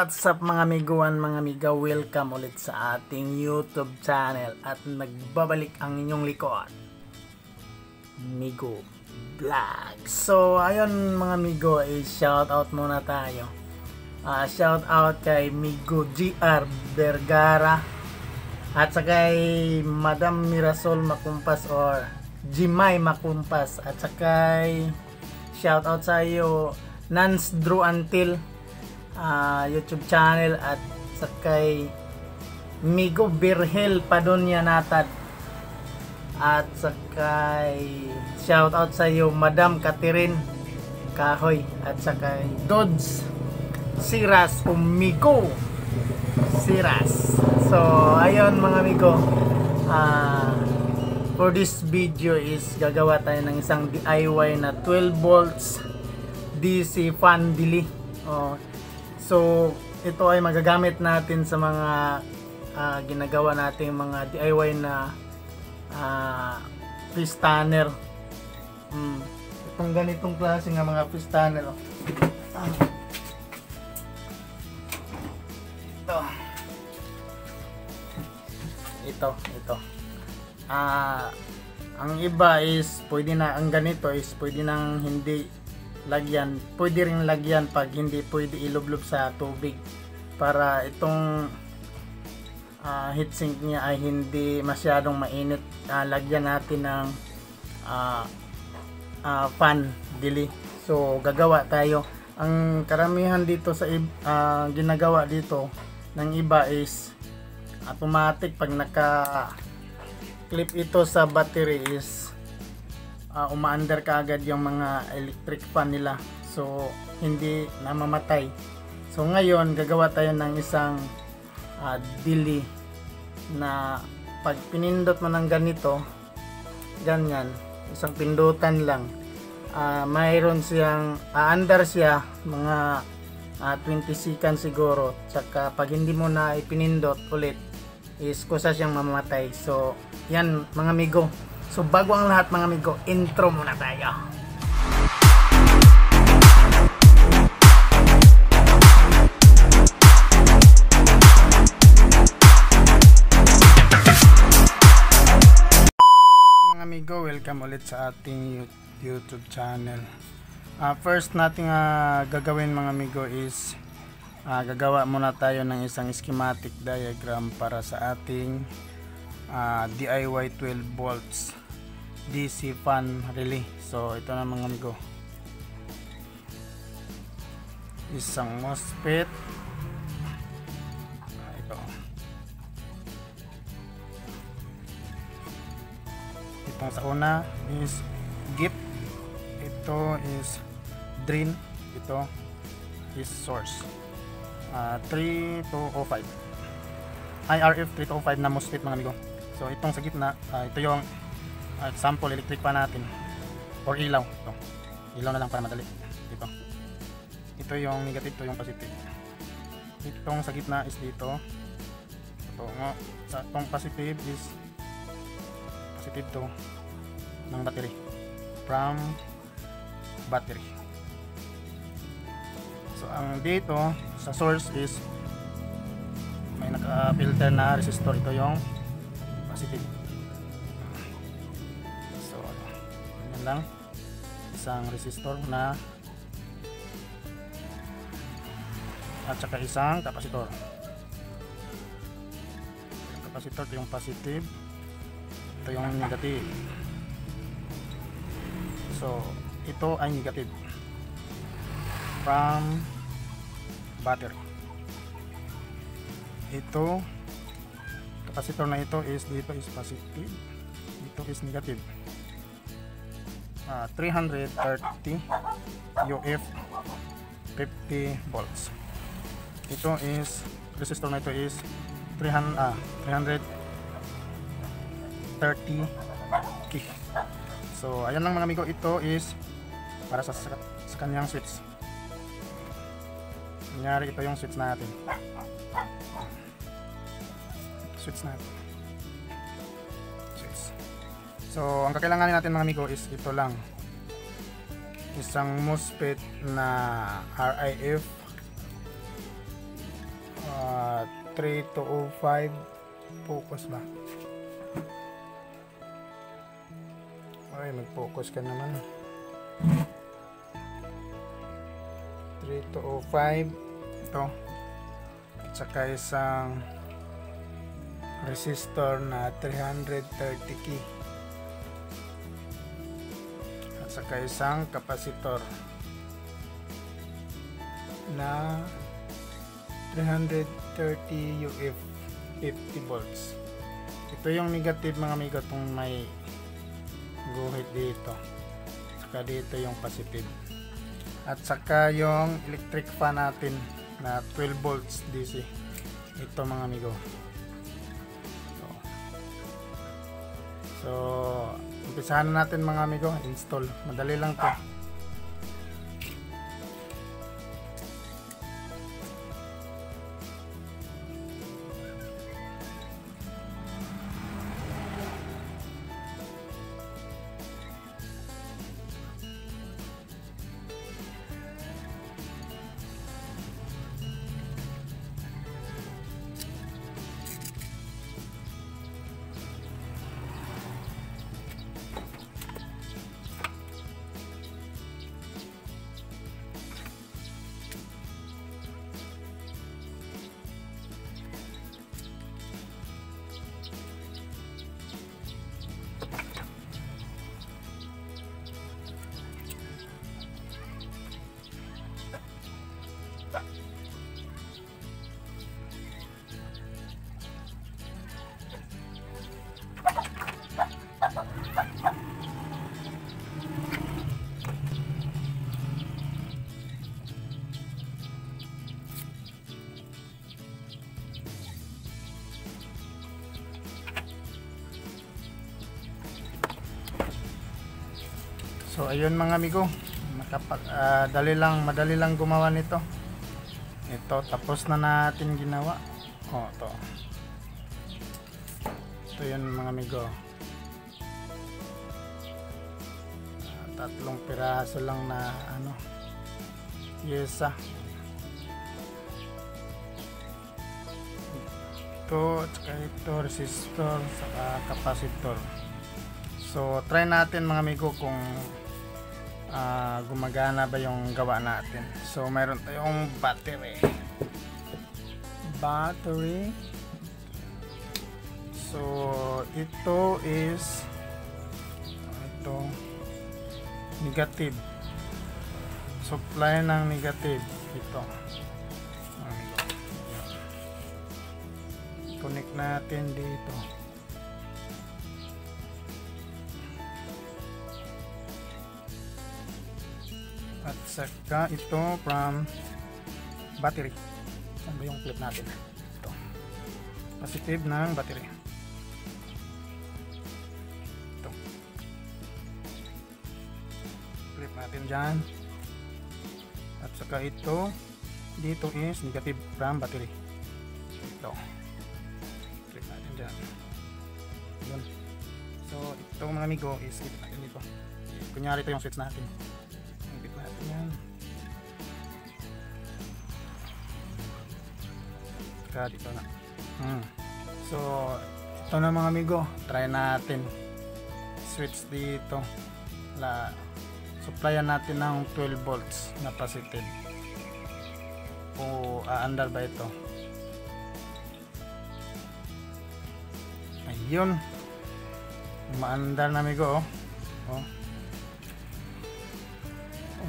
what's up mga miguan, mga miga? Welcome ulit sa ating YouTube channel at nagbabalik ang inyong likod. Migo Vlog. So, ayun mga migo, eh, shout out muna tayo. Uh, shout out kay Migo GR Vergara at sa kay Madam Mirasol Makumpas or Jimay Makumpas at sa kay shout out sa iyo Nance Drew Until uh, YouTube channel at sa kay Migo Birhel Padonya Natad. At sa kay shout out sa iyo Madam Catherine Kahoy. At sa kay Dodds Siras Umigo Siras. So ayun mga amigo uh, for this video is gagawa tayo ng isang DIY na 12 volts DC fan dili oh, So, ito ay magagamit natin sa mga uh, ginagawa nating mga DIY na uh, fish tanner. Hmm. Itong ganitong klase ng mga fish. Oh. Ah. Ito. Ito, ito. Ah, ang iba is pwede na ang ganito is pwede nang hindi lagyan pwede ring lagyan pag hindi pwede ilublob sa tubig. Para itong uh, heatsink niya ay hindi masyadong mainit. Uh, lagyan natin ng uh, uh, fan dili. So gagawa tayo. Ang karamihan dito sa uh, ginagawa dito ng iba is automatic pag naka clip ito sa battery is uh, umaandar ka agad yung mga electric fan nila. So hindi namamatay. So ngayon gagawa tayo ng isang uh, dili na pag pinindot mo ng ganito ganyan isang pindutan lang uh, mayroon siyang aandar siya mga uh, 20 seconds siguro. Tsaka pag hindi mo na ipinindot ulit is kusa siyang mamamatay. So yan mga amigo So bago ang lahat mga amigo, intro muna tayo. Mga amigo, welcome ulit sa ating YouTube channel. Uh, first nating uh, gagawin mga amigo is uh, gagawa muna tayo ng isang schematic diagram para sa ating uh, DIY 12 volts DC fan relay so ito na mga amigo. Isang MOSFET. Ah, ito. Itong sa una is GIP ito is drain. Ito is source. Uh, 3205 IRF 3205 na MOSFET mga amigo. So itong sa gitna uh, ito yung uh, example electric pa natin. Or ilaw. Ito. ilaw na lang para madali. Dito. Ito yung negative to yung positive. Itong sa gitna is dito. Ito nga. Sa itong positive is positive to ng battery. From battery. So ang dito sa source is may naka filter na resistor. Ito yung positive lang. Isang resistor na at saka isang kapasitor. Kapasitor ito yung positive. Ito yung negative. So ito ay negative from battery. Ito kapasitor na ito is dito is positive. Dito is negative uh, 330 UF 50 volts. Ito is resistor na ito is 300 ah, 330 k so ayan lang mga amigo ito is para sa, sa, sa kanyang switch. Nangyari ito yung switch natin. Switch natin So, ang kakailanganin natin mga amigo is ito lang. Isang MOSFET na RIF 3 to 05 focus ba? Ay mag-focus ka naman. 3 to 05 ito. At saka isang resistor na 330 key saka isang kapasitor na 330 UF 50 volts. Ito yung negative mga amigo itong may guhit dito. Saka dito yung positive. At saka yung electric fan natin na 12 volts DC ito mga amigo. So, so umpisahan na natin mga amigo. Install. Madali lang to So ayun mga amigo, makapag ah, dali lang, madali lang gumawa nito. Ito tapos na natin ginawa. Oh, to. Ito 'yun mga amigo. Ah, tatlong piraso lang na ano. Yesa. Ito, saka ito, resistor, saka kapasitor. So, try natin mga amigo kung ah, gumagana ba yung gawa natin. So, mayroon tayong battery. Battery. So, ito is ito negative. Supply ng negative. Ito. Connect natin dito. Saka ito from battery. Saan ba yung flip natin? Ito. Positive ng battery. Ito. Flip natin dyan. At saka ito dito is negative from battery. Ito. Flip natin dyan. Yun. So ito mga amigo is flip natin dito. Kunyari ito yung switch natin Ibig natin yan. Saka dito na. Hmm. So, ito na mga amigo. Try natin. Switch dito. La, supplyan natin ng 12 volts na positive. O aandar ba ito? Ayun. Umaandar na amigo. Oh. oh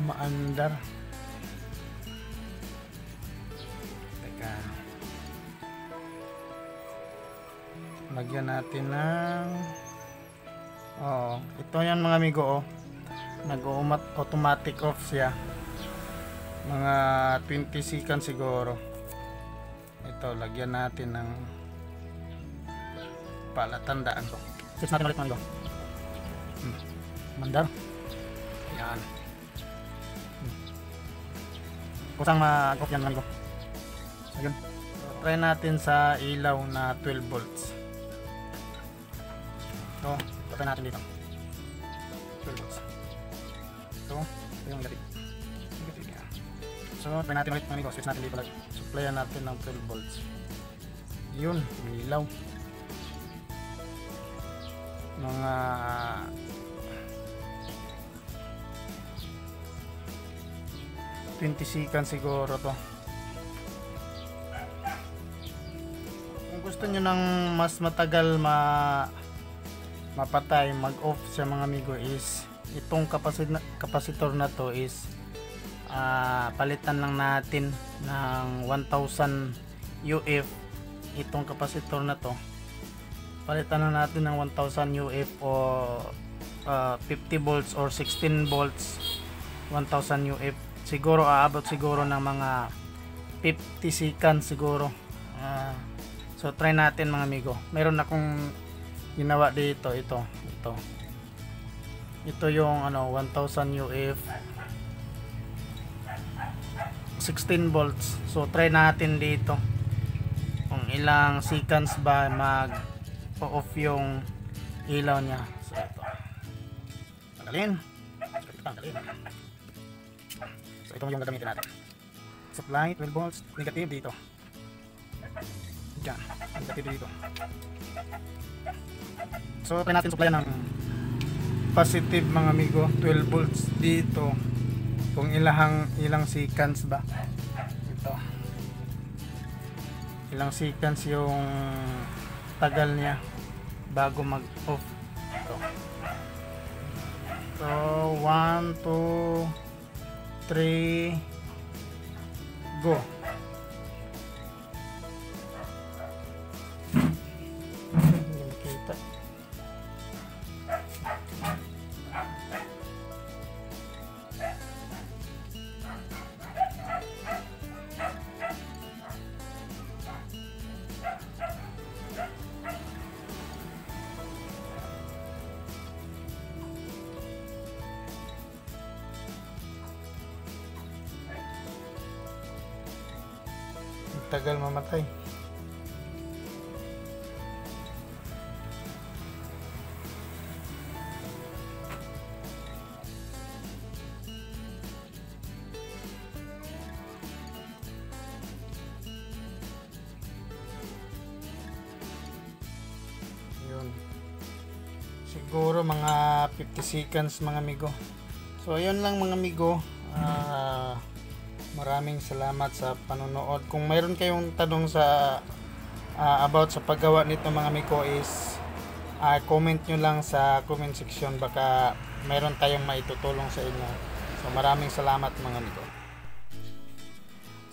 umaandar. Teka. Lagyan natin ng oh, ito yan mga amigo oh. nag automatic off siya. Mga 20 seconds siguro. Ito lagyan natin ng palatandaan. Ko switch natin ulit mga amigo. Hmm. mandar. Yan kusang mag-off yan ko. So yun try natin sa ilaw na 12 volts. So try natin dito. 12 volts. So ito yung negative negative yan so try natin ulit mga switch natin dito lagi supplyan natin ng 12 volts. Yun ilaw. Mga Twenty seconds siguro to. Kung gusto nyo ng mas matagal ma mapatay mag off sa mga amigo is itong kapasitor, kapasitor na to is ah, palitan lang natin ng 1000 UF itong kapasitor na to. Palitan lang natin ng 1000 UF o ah, 50 volts or 16 volts 1000 UF siguro aabot siguro ng mga 50 seconds siguro. Ah, so try natin mga amigo. Meron akong ginawa dito ito ito. Ito yung ano 1000 UF 16 volts. So try natin dito. Kung ilang seconds ba mag off yung ilaw niya. So ito. Tanggalin. Tanggalin so ito yung gagamitin natin. Supply 12 volts negative dito. Dyan negative dito. So try natin supply ng positive mga amigo. 12 volts dito. Kung ilang ilang seconds ba? Ito. Ilang seconds yung tagal niya bago mag off ito. So 1 2 3 go tagal mamatay. Siguro mga 50 seconds mga amigo so ayun lang mga amigo Ah, maraming salamat sa panonood. Kung mayroon kayong tanong sa ah, about sa paggawa nito mga amigo is ah, comment nyo lang sa comment section. Baka mayroon tayong maitutulong sa inyo. So maraming salamat mga amigo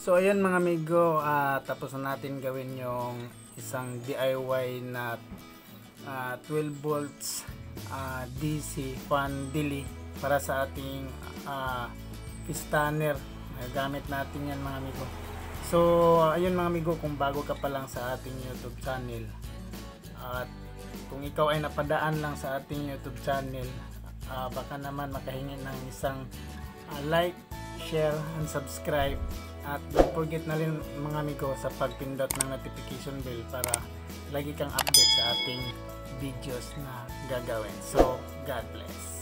So ayan mga amigo, ah, tapos na natin gawin yung isang DIY na ah, 12 volts ah, DC fan dili para sa ating ah, pistaner. Gamit natin yan mga amigo. So ayun mga amigo, kung bago ka pa lang sa ating YouTube channel at kung ikaw ay napadaan lang sa ating YouTube channel, ah, baka naman makahingi ng isang ah, like, share, and subscribe. At don't forget na rin mga amigo sa pagpindot ng notification bell para lagi kang update sa ating videos na gagawin. So, God bless.